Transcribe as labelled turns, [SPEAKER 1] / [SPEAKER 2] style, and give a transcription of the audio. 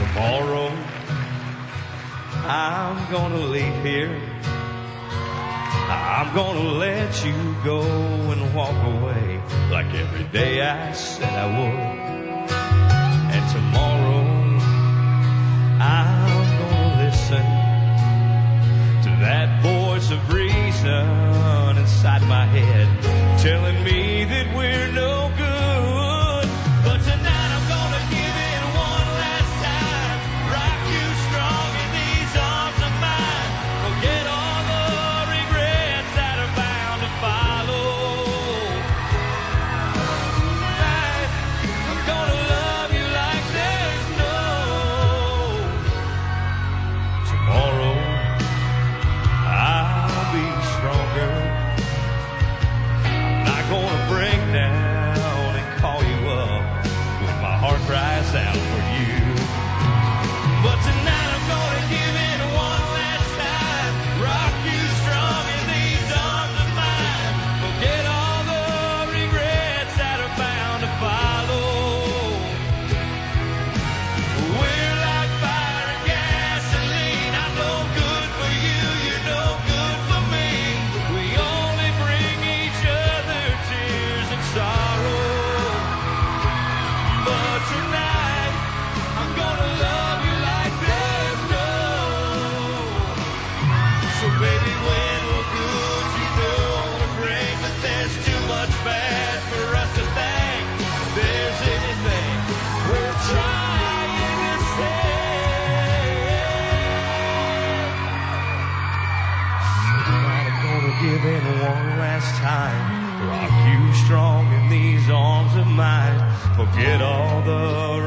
[SPEAKER 1] Tomorrow, I'm gonna leave here. I'm gonna let you go and walk away like every day I said I would. And tomorrow, I'm gonna listen to that voice of reason inside my head telling me. price out. strong in these arms of mine. Forget all the